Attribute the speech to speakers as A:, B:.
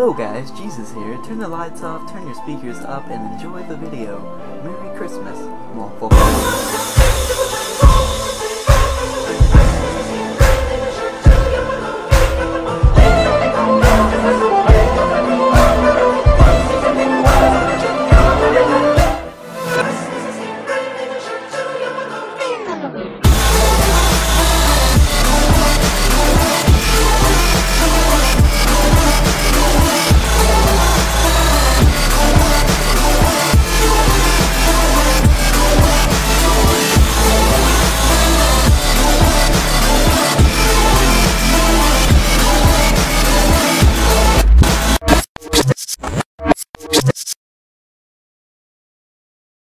A: Hello guys, Jesus here. Turn the lights off, turn your speakers up, and enjoy the video. Merry Christmas, Well,